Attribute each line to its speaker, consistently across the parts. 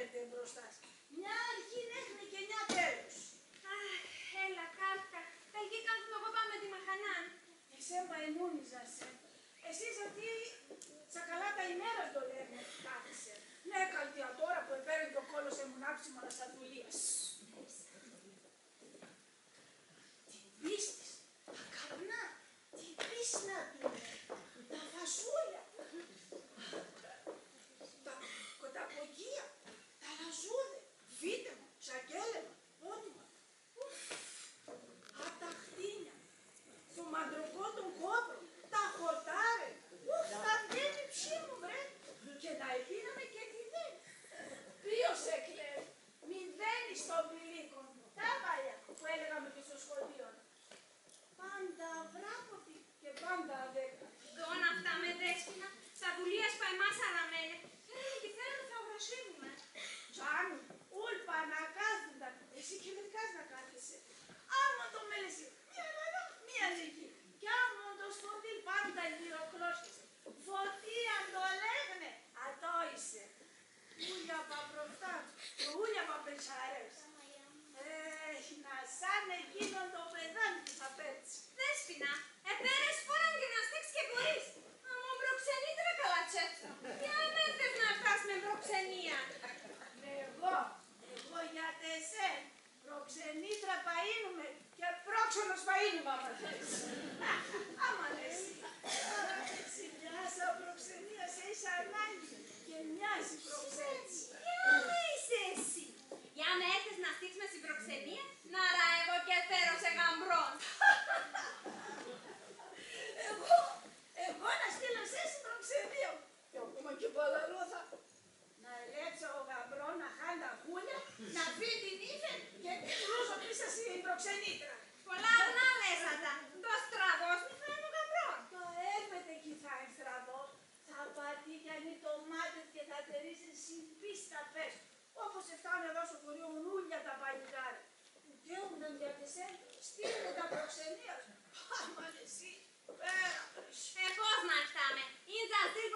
Speaker 1: φέρετε μπροστά σας. Μια αρχή μέχρι και μια τέλος.
Speaker 2: Αχ, έλα, κάρκα. Τα εκεί κάτσουμε εγώ πάμε τη μαχανάν.
Speaker 1: Εσέ μαϊμούνιζα σε. Εσείς αυτοί τσακαλά τα ημέρα το λένε, κάθισε. Ναι, καλτιά τώρα που επέραν το κόλο σε
Speaker 2: μουνάψιμο να σας δουλεί.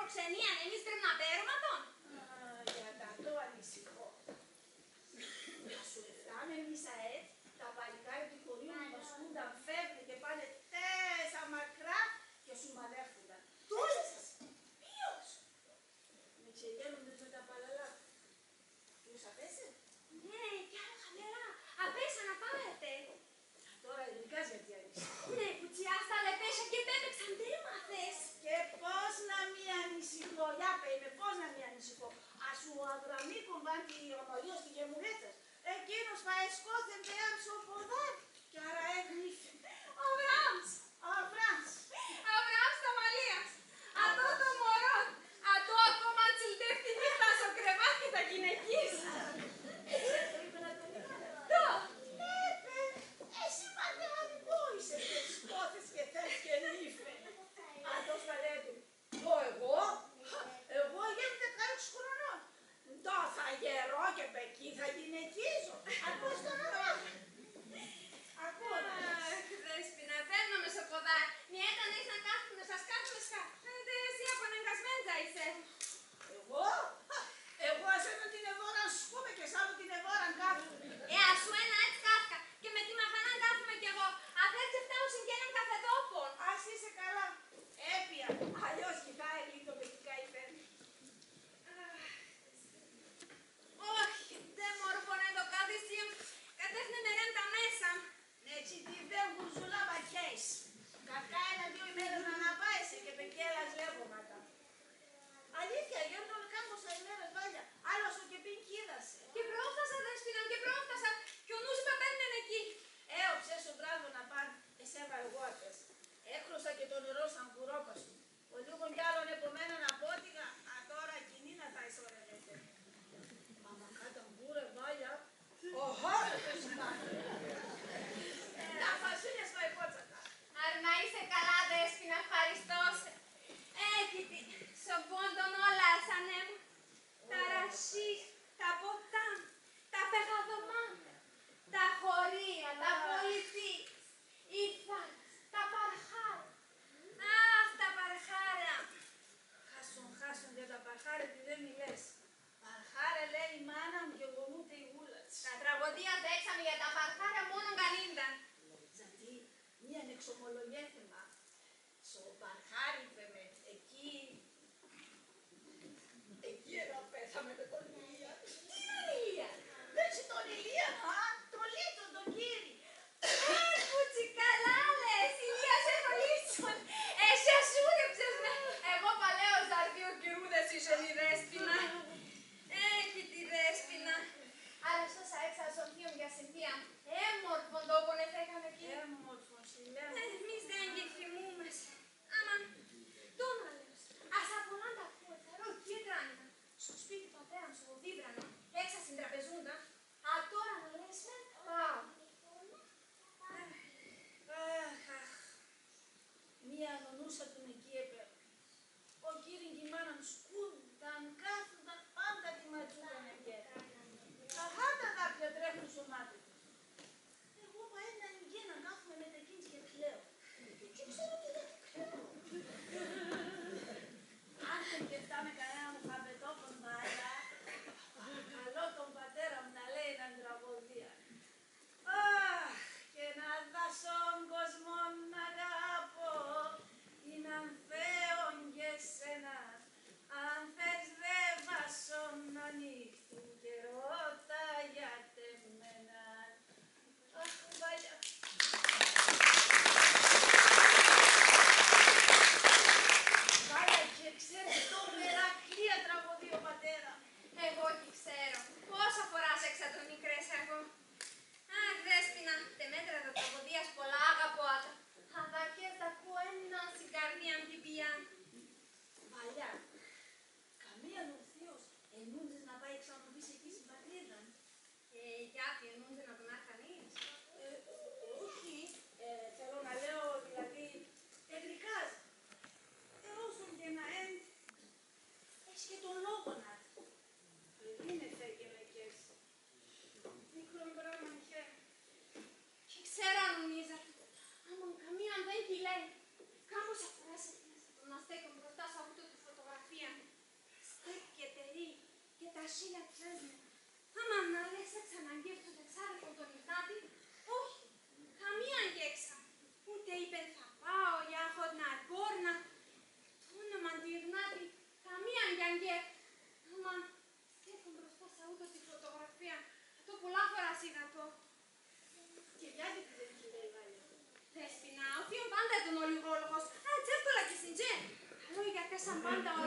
Speaker 2: φιλοξενία, εμείς πρέπει να παίρνουμε τον.
Speaker 1: σου βάλει βάντι ραμπαλίος και γεμουλέτες, εκείνος θα εσκόθεν εάν σου ποδάρ, και άρα έγνηθε.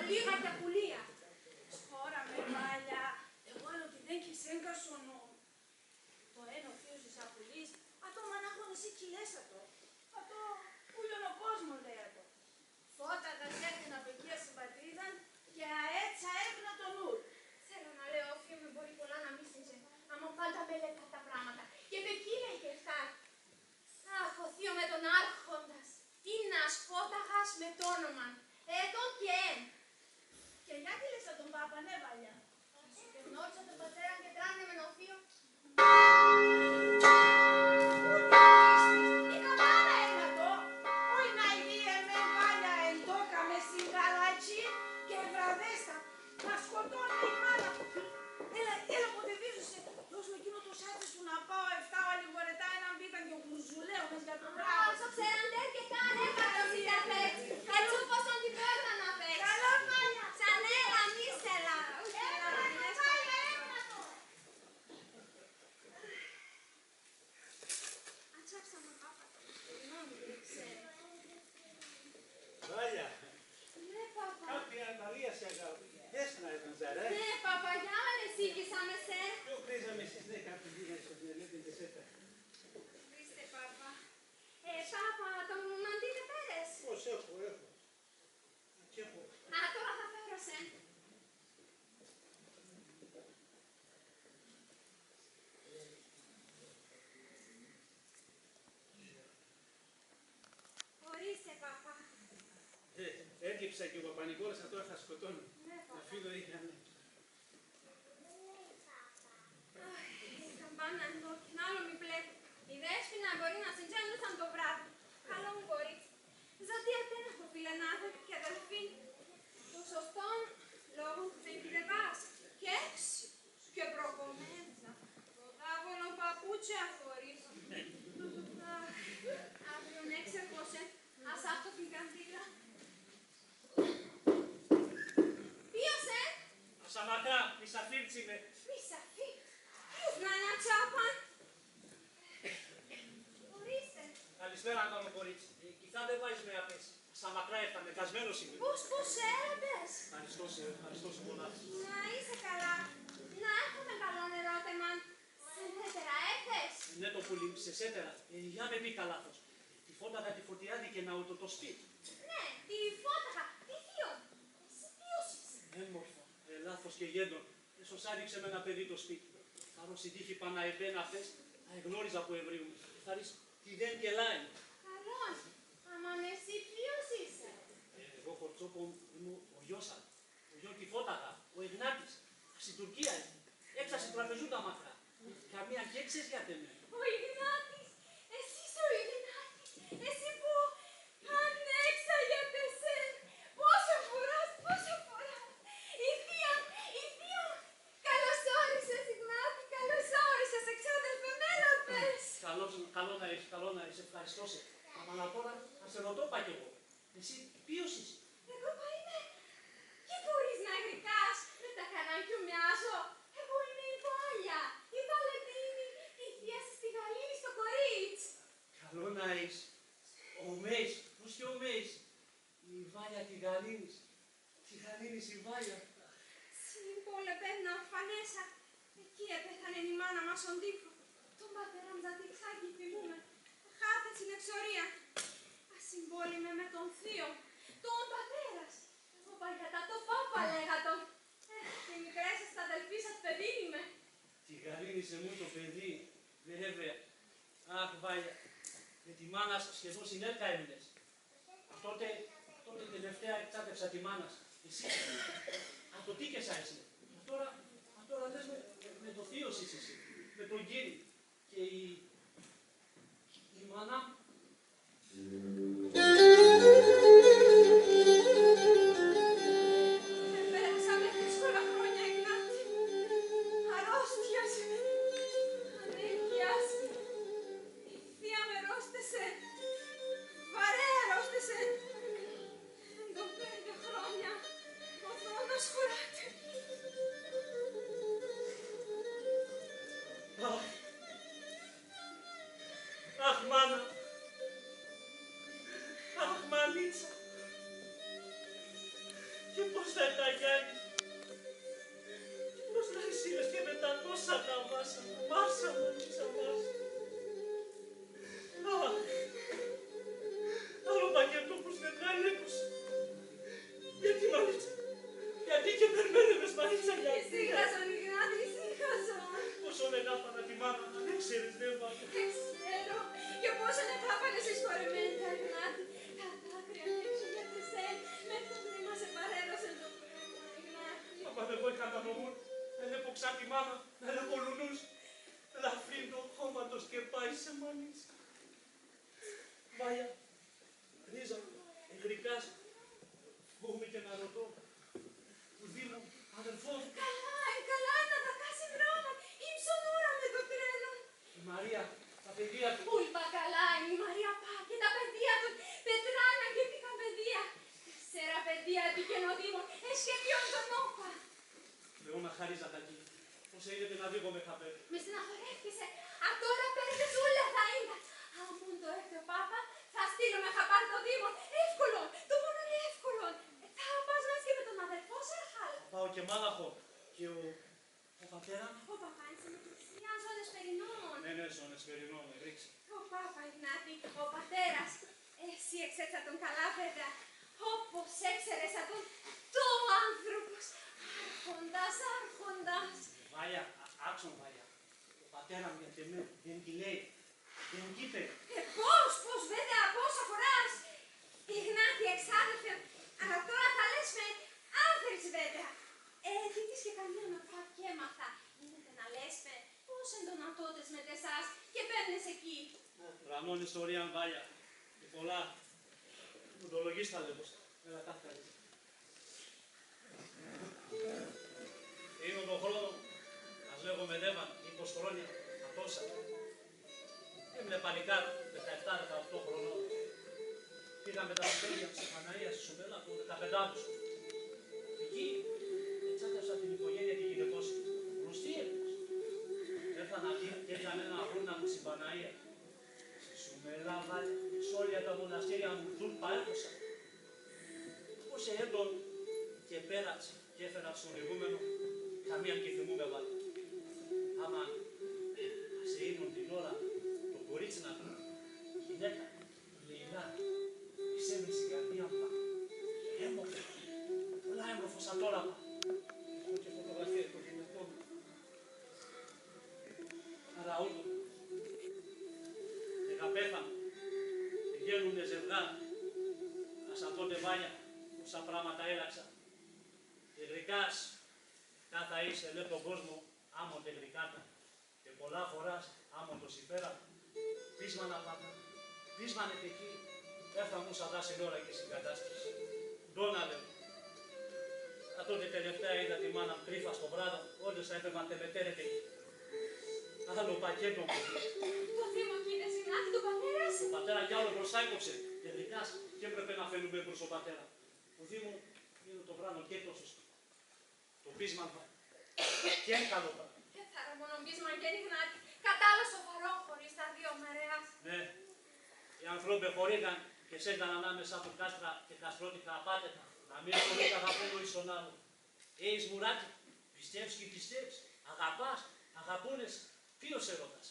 Speaker 1: Τζεν. Λόγια σαν πάντα ολίγα τα πουλία.
Speaker 2: Χώρα με μάλια, εγώ άλλο την έχεις έγκασονο. Το ένα ο θείος της απουλής, αυτό μανάχον εσύ κυλέσατο. Αυτό ούλον ο κόσμος λέει αυτό. Φώτα τα σέρνει από εκεί στην πατρίδα και αέτσα έπαιρνα τον ουρ.
Speaker 1: Θέλω να λέω, όφιο με μπορεί πολλά να μίσησε. Άμα πάντα με λέει τα πράγματα. Και με εκεί λέει και φτάνει. Αχ, ο θείο με τον άρχοντας. Είναι ασφόταγας με το όνομα. Εδώ και εν.
Speaker 2: Και γιατί λες σαν τον Πάπα, ναι βαλιά.
Speaker 1: Σου και γνώρισα τον πατέρα και τράνε με το
Speaker 3: Έκλειψα και ο Παπα-Νικόλας, τώρα θα σκοτώνω.
Speaker 1: Ναι,
Speaker 3: Να
Speaker 1: παπά.
Speaker 3: φύγω είχαμε.
Speaker 1: Αχ, η καμπάνα εδώ, κι άλλο μη πλέκει. Η δέσποινα μπορεί να συντζάνωσαν το βράδυ. Καλό μου κορίτσι. Ζωτή δεν έχω φιλενάδε και αδελφή. Το σωστό λόγο που δεν πας. Και έξι. Και προκομμέντα. Το δάβολο παπούτσι αφορίζω. Αχ, αύριο έξερχωσε. Ας αυτό την καντήλα. Ποιος, ε?
Speaker 3: Σαμακά, μη σαφίρτσι με.
Speaker 1: Μη σαφή. Ποιος να είναι ατσάπαν. Ορίστε.
Speaker 3: Καλησπέρα, κάνω κορίτσι. Η κοιθά δεν βάζεις με απές. Σαν μακρά έφτανε, κασμένος είμαι.
Speaker 1: Πώς, πώς έραντες.
Speaker 3: Ευχαριστώ σε, ευχαριστώ σε πολλά.
Speaker 1: Να είσαι καλά. Να έχουμε καλό ερώτημα. Σε νέτερα έφες.
Speaker 3: Ναι, το πουλί, σε σέτερα. Ε, για με πει λάθος. Τη φώταγα τη φωτιάδη και να ούτω το σπίτι.
Speaker 1: Ναι, τη φώταγα. Τι θείο. Εσύ ποιος είσαι.
Speaker 3: Έμορφα, ε, λάθος και γέντον. Έσως άνοιξε με ένα παιδί το σπίτι. Θα ρώσει τύχη παναεμπένα αυτές, θα εγνώριζα που ευρύουν. Θα ρίξει τι δεν κελάει.
Speaker 1: Καλώς. Αμάν εσύ ποιος είσαι;
Speaker 3: Ε, εγώ χορτσόκο είμαι ο Γιώσα, ο Γιώργη τη Φώταγα, ο Εγνάτης. Στην Τουρκία είναι. Έξασε τραπεζού τα μαθρά. Καμία και έξες για τεμέ.
Speaker 1: Ο Ιγνάτης. Εσύ είσαι ο Ιγνάτης. Εσύ που ανέξαγεται σε. Πόσο φοράς, πόσο φοράς. Η θεία, η θεία. Καλώς όρισες Ιγνάτη, καλώς όρισες εξάδελφε μένα πες.
Speaker 3: Καλό, καλό να είσαι, καλό να είσαι, ευχαριστώ σε. Αλλά τώρα θα σε ρωτώ πά κι εγώ. Εσύ ποιος είσαι;
Speaker 1: Εγώ πα είμαι; Τι μπορείς να γρικάς, με τα κανάκια μοιάζω. Εγώ είμαι η Βάλια, η Βαλεντίνη, η θεία σας στη Γαλλίνη στο κορίτς.
Speaker 3: Καλό να είσαι. Ο Μέης, πώς και ο Μέης. Η Βάλια τη Γαλήνης. Τη Γαλήνης η Βάλια.
Speaker 1: Συμπολεπένα φανέσα. Εκεί έπεθανε η μάνα μας στον τοίχο. Τον πατέρα μου ζατιξάκι θυμούμε. Χάθε στην εξορία. Ασυμπόλυμε με τον θείο. Τον πατέρας. Εγώ παλιατά το πάπα λέγα τον. Ε, τη μικρές σας τα αδελφή σας παιδί είμαι.
Speaker 3: Τη Γαλήνη σε μου το παιδί. Βέβαια. Αχ, Βάλια. Με τη μάνα σου σχεδόν συνέλκα έμεινες. Τότε, τότε τελευταία εξάτεψα τη μάνα σου. Εσύ. Από το τι και σ' άρεσε. Μα Τώρα, μα τώρα λες με, με το θείο σου είσαι εσύ. Με τον κύριο. Και η, η τα φοβούμαι και να ρωτώ. Ουδί μου, αδερφό μου,
Speaker 1: Καλά, ε, καλά, να τα κάσει βρώμα. Ύψον ώρα με το τρένο.
Speaker 3: η Μαρία, τα παιδεία του.
Speaker 1: Ούλπα καλά, η Μαρία πά και τα παιδεία του πετράναν και πήγαν παιδεία. Τέσσερα παιδεία επικαινοδήμων, εσκεπιών τον όπα.
Speaker 3: Θεό να χαρίζα τα εκεί. Πώς έγινε να δίγω με χαπέ.
Speaker 1: Με στεναχωρέθησε. Α τώρα παίρνεις όλα τα είναι. Αν μου το έρθει ο Πάπα, θα στείλω με χαπάρ το Δήμο. Εύκολο, το μόνο είναι εύκολο. Ε, Θα πας μαζί και με τον αδερφό σε χάλα.
Speaker 3: Πάω και μάλαχο. Και ο, ο πατέρας μου.
Speaker 1: Ο Παπάς είναι στην εκκλησία ζώνες περινών.
Speaker 3: Ναι, ναι, στον εσπερινό με ρίξει.
Speaker 1: Ο Πάπα Ιγνάτη, ο πατέρας. Εσύ εξέτσα τον καλά βέβαια. Όπως έξερες από τον το άνθρωπος. Άρχοντας, άρχοντας.
Speaker 3: Βάλια, α- άξον βάλια. Ο πατέρας μου γιατί με δεν τη λέει. Δεν μου είπε.
Speaker 1: Ε, πώς, πώς βέβαια, πώς αφοράς. Ιγνάτη, εξάδελφε, αλλά τώρα θα λες με άθρης βέβαια. Ε, τι της και καμία να φά και έμαθα. Γίνεται να λες με πώς εντονατώτες με τεσάς και παίρνες εκεί.
Speaker 3: Ραμόν ιστορία βάλια. Και πολλά. Μου το λογείς τα λέγω. Έλα κάθε Είναι τον χρόνο, ας λέγω με δέβαν, 20 χρόνια, ατόσα. Ήμουν παλικάρι, 17-18 χρονών. Πήγα με τα παιδιά της Παναγίας στη Σουμέλα του 15 Αύγουστο. Εκεί Γνωστή έπαιξε. Έφτανα εκεί και έκανε ένα αγώνα μου στην Παναγία. Στη Σουμέλα, βάλε, σε όλα τα μοναστήρια μου δουν παρέχωσα. Πώς έντον και πέρασε και έφερα στον ηγούμενο, καμία και θυμούμε βάλε. Άμα λέει τον κόσμο, άμμο τε γρικάτα. Και πολλά φοράς, άμμο το συμπέρα, πείσμα να πάτα, πείσμα να εκεί, έφτα μου σαν δάση ώρα και στην κατάσταση. Ντόνα λέω. Α, τότε τελευταία είδα τη μάνα μου κρύφα στο βράδο, όντως θα έπρεπε να τελετέρετε εκεί. Άλλο πακέτο μου.
Speaker 1: Το θύμο κι είναι Ιγνάτη του πατέρας σου.
Speaker 3: Ο πατέρας κι άλλο μπροστά έκοψε. Και γρικάς και έπρεπε να φαίνουμε προς τον πατέρας. Ο Δήμο είναι το βράδο και το σωστό. Το πείσμα θα. Και καλό πράγμα.
Speaker 1: Και θα ρεμονομπίσμα και Ιγνάτη. Κατάλληλο σοβαρό χωρίς τα δύο μερεάς.
Speaker 3: Ναι, οι ανθρώποι χωρίγαν και σέγγαν ανάμεσα από κάστρα και καστρότικα απάτετα. Να μην πολύ αγαπούν ο εις τον άλλο. Ε, εις μουράκι, πιστεύεις και πιστεύεις. Αγαπάς, αγαπούνες. Ποιος έρωτας;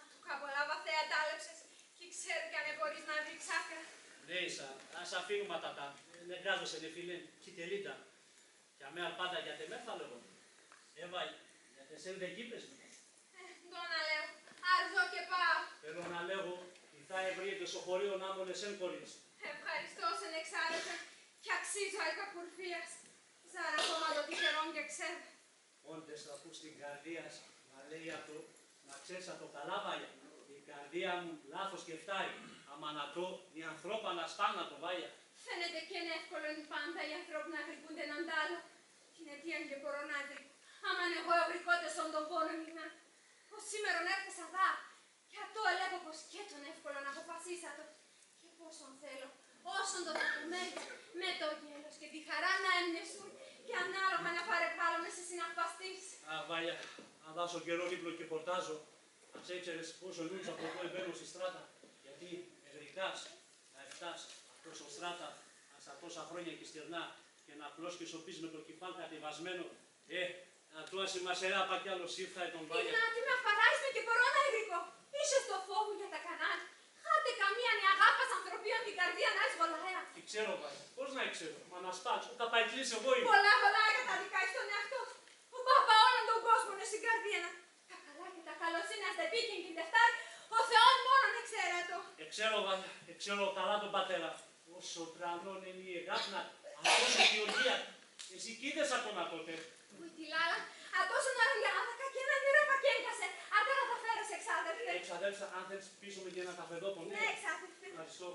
Speaker 1: Αχ, πολλά βαθέα τα άλεψες. Και ξέρω κι αν δεν μπορείς να βρεις άκρα.
Speaker 3: Ναι, ίσα, ας αφήνουμε τα τα. Δεν κάζωσε ναι φίλε, κι τελείτα. Και αμέ πάντα για τε μέθα λέγω. Έβα, για τε σέλ δεν κύπες μου.
Speaker 1: Ε, το να λέω. Αρζώ και πάω.
Speaker 3: Θέλω να λέγω, η θα ευρύεται στο χωρίο να μόνε εν κορίτσι.
Speaker 1: Ευχαριστώ σε εξάρτητα και αξίζω αϊκαπουρφίας. Ζάρα ακόμα το τυχερόν και ξέρω.
Speaker 3: Όντες θα ακούς την καρδία σου, να λέει αυτό, να ξέρεις από το καλά βάγια. Η καρδία μου λάθος σκεφτάει. Αμανατώ, η ανθρώπανα σπάνα το βάγια.
Speaker 1: Φαίνεται και είναι εύκολο είναι πάντα οι άνθρωποι να γρυπούνται έναν τ' άλλο. Και είναι τι αν και μπορώ να γρυπώ. Άμα είναι εγώ ευρικότε στον τον πόνο μήνα. Ο σήμερα έρθες αδά. Και αυτό έλεγω πως και τον εύκολο να αποφασίσατο. Και πόσον θέλω, όσον το δοκουμένει, με το γέλος και τη χαρά να έμνεσουν και ανάλογα να παρεκβάλλω μες σε συναρπαστείς.
Speaker 3: Α, βάγια, αν δάσω καιρό ύπνο και πορτάζω, ας έξερες πόσο λούτς από εδώ μπαίνω στη στράτα. Γιατί ευρικάς, να εφτάς, αυτός ο στράτα, σαν τόσα χρόνια και στερνά, και να πλώσκεις ο πεις με το κεφάλι κατεβασμένο. Ε, να του άσε μασερά πα κι άλλος σύρθα τον πάγια.
Speaker 1: Ιγνάτη με αφαράζεις με και μπορώ να γρικό. Είσαι στο φόβο για τα κανάλια. Χάτε καμία νη αγάπας ανθρωπίων την καρδία να έχεις βολαέα.
Speaker 3: Τι ξέρω πάγια. Πώς να ξέρω. Μα να σπάξω. Τα παϊκλείς εγώ είμαι.
Speaker 1: Πολλά πολλά καταδικάζει τον εαυτό του. Ο παπά όλον τον κόσμο είναι στην καρδία. Τα καλά και τα καλοσύνη ας δεν πήγαινε την Δευτάρη. Ο Θεός μόνον εξαίρετο.
Speaker 3: Εξέρω βάγια. Εξέρω καλά τον πατέρα. Όσο τρανών είναι η εγάπνα. Αυτός η διοργία. Εσύ κοίτες από τον τότε.
Speaker 1: Ουι τη λάλα. Ατόσο να ρουλιάδακα και ένα νερό πακέγκασε. Άντε να τα φέρεις εξάδερφε.
Speaker 3: Εξαδέλφια, αν θες πίσω με και ένα καφεδό πονέ.
Speaker 1: Ναι εξάδερφε.
Speaker 3: Ευχαριστώ.